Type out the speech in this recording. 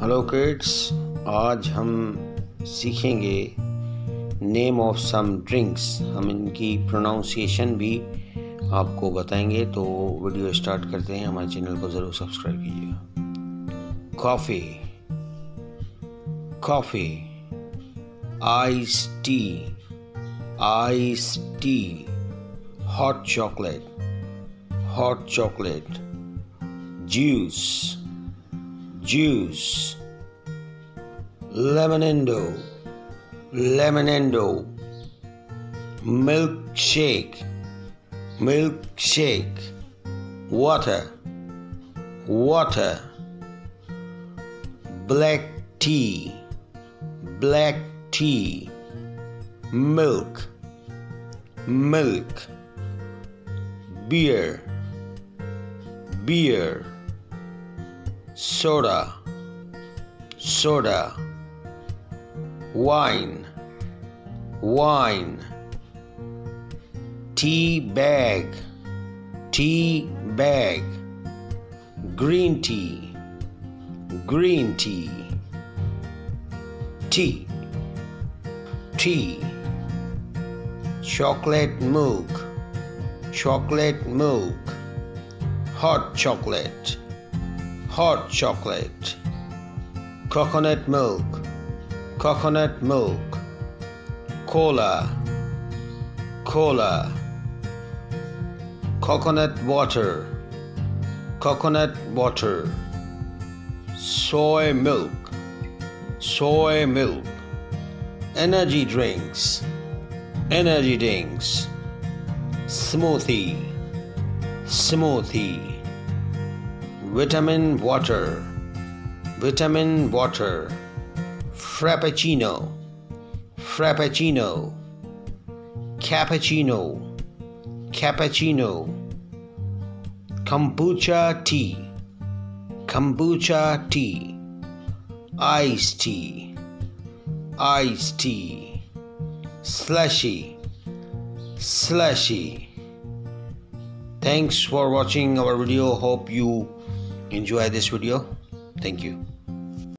Hello kids आज हम सीखेंगे नेम ऑफ़ सम ड्रिंक्स हम इनकी प्रोनाउंसिएशन भी आपको बताएँगे तो वीडियो स्टार्ट करते हैं। हमारे चैनल को ज़रूर सब्सक्राइब कीजिएगा। Coffee coffee ice tea ice tea hot chocolate hot chocolate juice, juice, lemonendo, lemonendo, milkshake, milkshake, water, water, black tea, black tea, milk, milk, beer. Beer, soda, soda, wine, wine, tea bag, tea bag, green tea, green tea, tea, tea, chocolate milk, chocolate milk hot chocolate, hot chocolate, coconut milk, coconut milk, cola, cola, coconut water, coconut water, soy milk, soy milk, energy drinks, energy drinks, smoothie smoothie vitamin water. Vitamin water. Frappuccino. Frappuccino. Cappuccino. Cappuccino. Kombucha tea. Kombucha tea. Iced tea. Iced tea. Slushy. Slushy thanks for watching our video. Hope you enjoy this video. Thank you